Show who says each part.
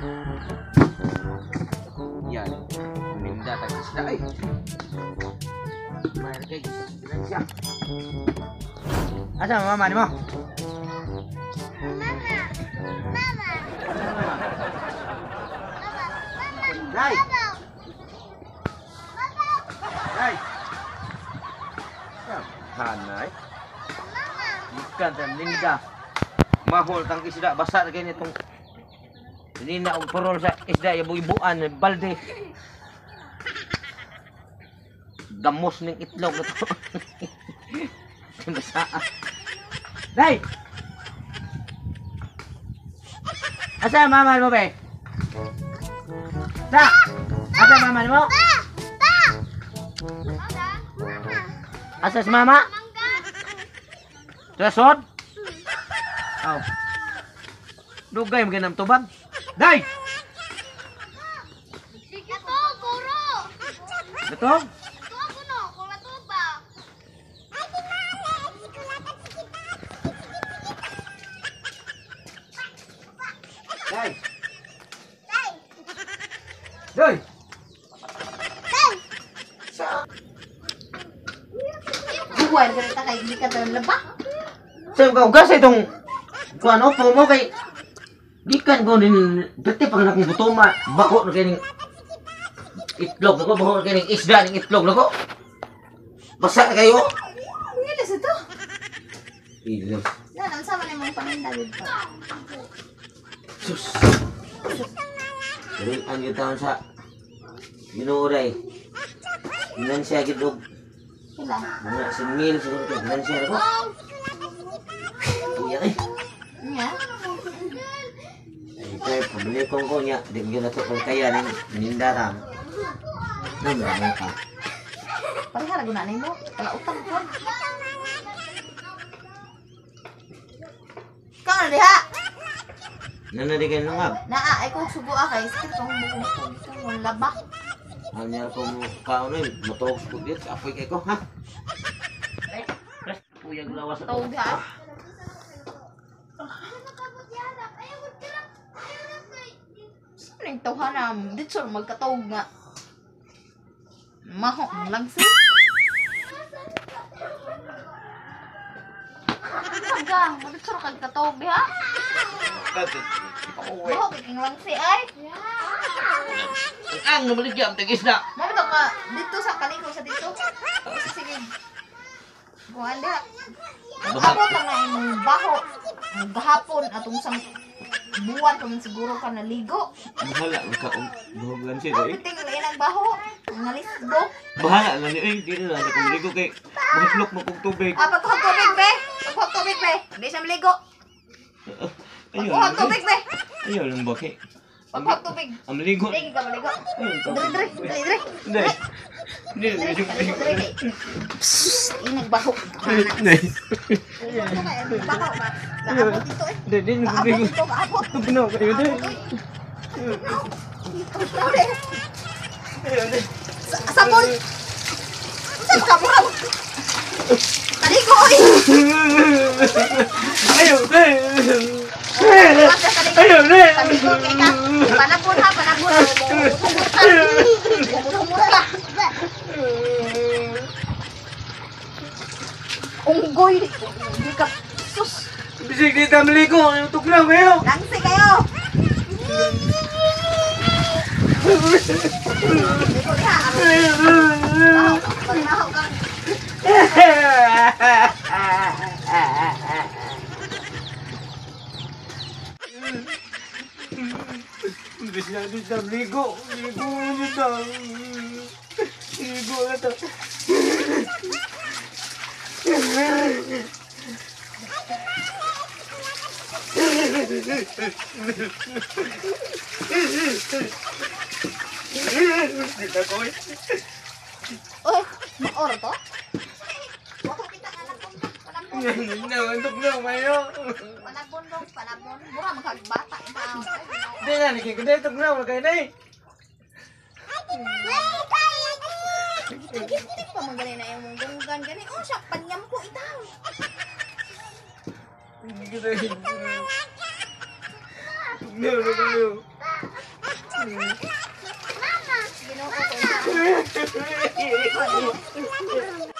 Speaker 1: Yan. Ninda tayo isda ay. Mayroon kayo. Ilan siya? Asa mama ni mo? Nay! Nay! Hanay. Bukan sa ninda. Mahol tang isda basa na kayo nitong hindi na og parol sa isda ibu-ibuan balde. Gamos ning itlog ito. Basa. Day! Asa mama mo be? Da! Asa mama mo? Asa si mama? Trasod? Oh. Dugay mo ganang tubag. Day!
Speaker 2: Ito, guro!
Speaker 1: Ito?
Speaker 2: Ito no, kung ito ba?
Speaker 1: Day! Day!
Speaker 2: Buwan ka rin kay hindi ka daw laba.
Speaker 1: Sa ka ugas itong kuan opo mo kay gikan ko din dati pag nakong butoma bako na kining itlog nako bako na kining isda ning itlog nako basa na kayo
Speaker 2: Hindi sa to.
Speaker 1: Ilos.
Speaker 2: Yan, ang sama na mong paninda dito.
Speaker 1: Sus. Rin ang taon sa Ginuuray. Ilan siya gidog.
Speaker 2: Sila.
Speaker 1: Mga singil siguro ko. Ilan siya ako. Kuya eh.
Speaker 2: Nga.
Speaker 1: Ay, kaya pabili kong ko niya. Di ko na to kung kaya ng nindaram. Namrami ka.
Speaker 2: Parihara gunanay mo. Kala utang ko. Ikaw na diha.
Speaker 1: Nanari kayo nungab.
Speaker 2: Naa, ay kung sugo ah kay sakit kung bukong kung laba.
Speaker 1: Hanya ko mo kaon eh. Matog ko dit. Apoy kay ko ha. Puyag lawas
Speaker 2: Tawag diha. Sino yung tawhanam? Dito magkatawag nga. Maho, ang lagsi. Taga, dito sa kagkatawag diha. Maho, kiking langsi ay.
Speaker 1: Ang namaligyan. Tigis na.
Speaker 2: Mamito ka, dito sa kaliko sa dito. Sige. Kuhan. Ang
Speaker 1: Baha.
Speaker 2: abot lang imong baho. Gahapon atong sang buwan pa man siguro ka naligo.
Speaker 1: Bahala. Makaong. Buhugan siya
Speaker 2: Oh, biting lain ang baho. Ang nalisgo.
Speaker 1: Bahala na niyo. Eh, di na lang. Kung ligo kay. Mahitlok mo kong tubig.
Speaker 2: Ah, pagkuhag tubig, be. Pagkuhag tubig, be. Hindi siya maligo. Pagkuhag
Speaker 1: lang.
Speaker 2: tubig, be.
Speaker 1: Ayaw lang ba kay.
Speaker 2: Pagkuhag tubig.
Speaker 1: Ang maligo.
Speaker 2: Hindi ka maligo. Dre, dre, dre, dre.
Speaker 1: Hindi. Hindi. Hindi.
Speaker 2: Maligo, dre, dre. Psst, inag baho.
Speaker 1: Hindi.
Speaker 2: Ba? Kaabot dito eh.
Speaker 1: Hindi. Hindi.
Speaker 2: Kaabot dito, kaabot.
Speaker 1: Tugnaw kayo din.
Speaker 2: Sorry. Sa- Sabon! Saan ka mo? Kaligo, oy!
Speaker 1: Ayaw
Speaker 2: kaligo.
Speaker 1: Ayaw na.
Speaker 2: Kaligo, kay ka. Panabon ha, panabon. Humot ka. Humot ka. Unggoy. Hindi ka. Sus.
Speaker 1: Bisig di ta maligo. Ayaw tugnaw kayo.
Speaker 2: Langsi kayo. Ligo ka. Bahaw ka. Bahaw ka.
Speaker 1: Bisig di ta maligo. Ligo na ta. Ligo na ta. Kita ko eh.
Speaker 2: Uy, maor to?
Speaker 1: Nawantok na kayo.
Speaker 2: Panabon dong, panabon. Mura magkagbata.
Speaker 1: Hindi na, nakikita ito na. Wala kayo na eh.
Speaker 2: Gigit pa man gani na yung mong gunggan gani. Oh, siya panyam ko itaw.
Speaker 1: Hindi na. Tugnaw na kayo.
Speaker 2: Ginoo ko.